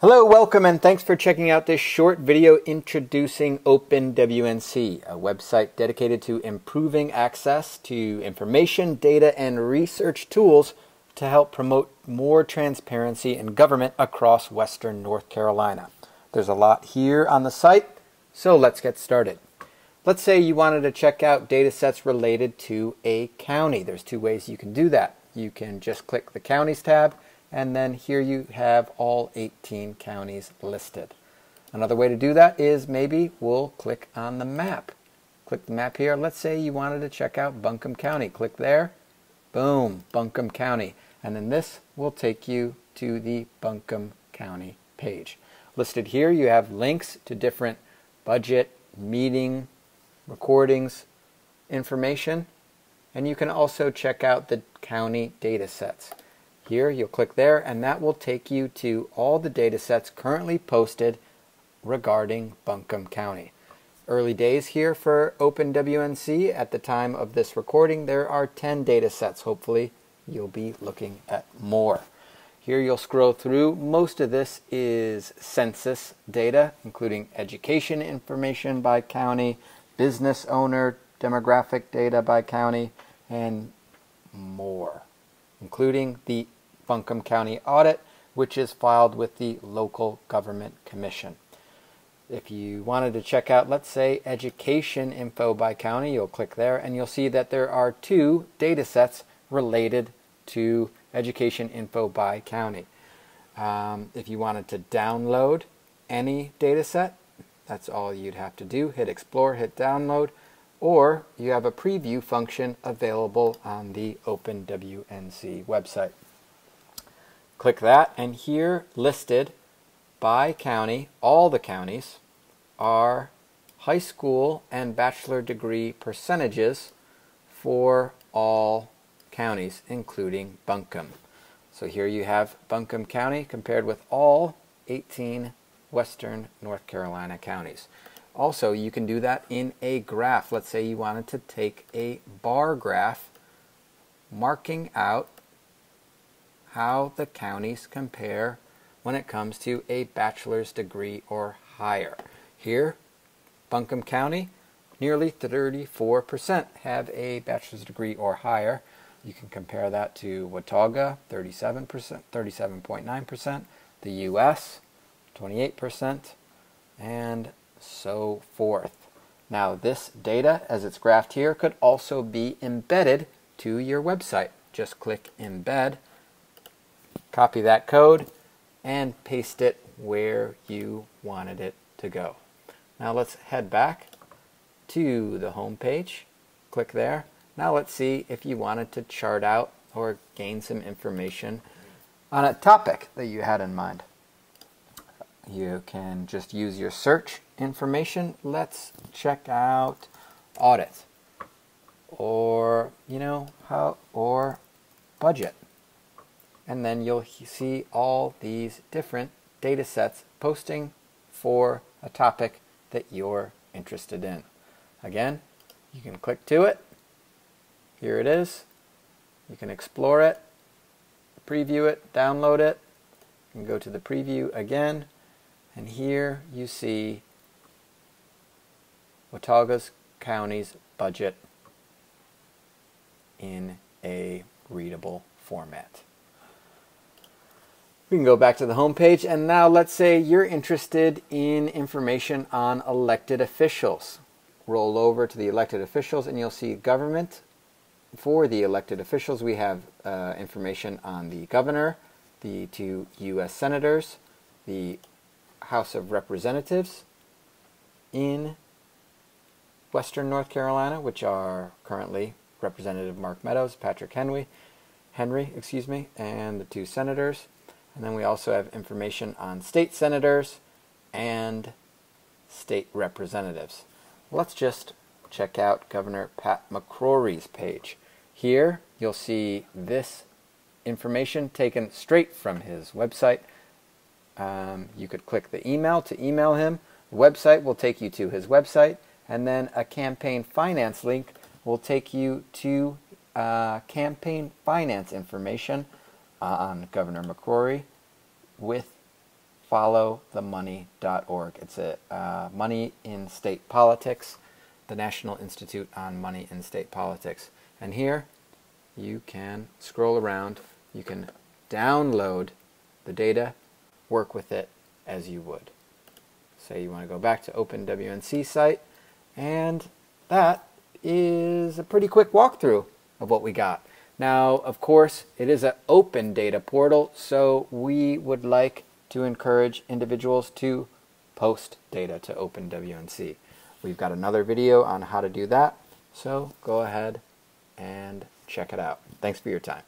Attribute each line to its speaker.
Speaker 1: Hello, welcome, and thanks for checking out this short video introducing OpenWNC, a website dedicated to improving access to information, data, and research tools to help promote more transparency in government across Western North Carolina. There's a lot here on the site, so let's get started. Let's say you wanted to check out data sets related to a county. There's two ways you can do that. You can just click the Counties tab and then here you have all 18 counties listed. Another way to do that is maybe we'll click on the map. Click the map here. Let's say you wanted to check out Buncombe County. Click there. Boom, Buncombe County. And then this will take you to the Buncombe County page. Listed here, you have links to different budget, meeting, recordings, information, and you can also check out the county data sets. Here, you'll click there, and that will take you to all the data sets currently posted regarding Buncombe County. Early days here for OpenWNC. At the time of this recording, there are 10 data sets. Hopefully, you'll be looking at more. Here you'll scroll through. Most of this is census data, including education information by county, business owner demographic data by county, and more, including the Buncombe County audit, which is filed with the Local Government Commission. If you wanted to check out, let's say, education info by county, you'll click there and you'll see that there are two data sets related to education info by county. Um, if you wanted to download any data set, that's all you'd have to do. Hit explore, hit download, or you have a preview function available on the OpenWNC website. Click that, and here listed by county, all the counties, are high school and bachelor degree percentages for all counties, including Buncombe. So here you have Buncombe County compared with all 18 western North Carolina counties. Also, you can do that in a graph. Let's say you wanted to take a bar graph marking out how the counties compare when it comes to a bachelor's degree or higher. Here, Buncombe County, nearly 34% have a bachelor's degree or higher. You can compare that to Watauga, 37%, 37.9%, the U.S., 28%, and so forth. Now, this data, as it's graphed here, could also be embedded to your website. Just click Embed Copy that code and paste it where you wanted it to go. Now let's head back to the home page. Click there. Now let's see if you wanted to chart out or gain some information on a topic that you had in mind. You can just use your search information. Let's check out audit or, you know, how or budget and then you'll see all these different data sets posting for a topic that you're interested in. Again, you can click to it. Here it is. You can explore it, preview it, download it. You can go to the preview again, and here you see Watauga's County's budget in a readable format. We can go back to the home page and now let's say you're interested in information on elected officials. Roll over to the elected officials and you'll see government. For the elected officials, we have uh, information on the governor, the two U.S. senators, the House of Representatives in Western North Carolina, which are currently Representative Mark Meadows, Patrick Henry, Henry, excuse me, and the two senators. And then we also have information on state senators and state representatives. Let's just check out Governor Pat McCrory's page. Here you'll see this information taken straight from his website. Um, you could click the email to email him. The website will take you to his website, and then a campaign finance link will take you to uh, campaign finance information uh, on Governor McCrory with followthemoney.org. It's a uh, money in state politics, the National Institute on Money in State Politics. And here you can scroll around, you can download the data, work with it as you would. Say you want to go back to OpenWNC site, and that is a pretty quick walkthrough of what we got. Now, of course, it is an open data portal, so we would like to encourage individuals to post data to OpenWNC. We've got another video on how to do that, so go ahead and check it out. Thanks for your time.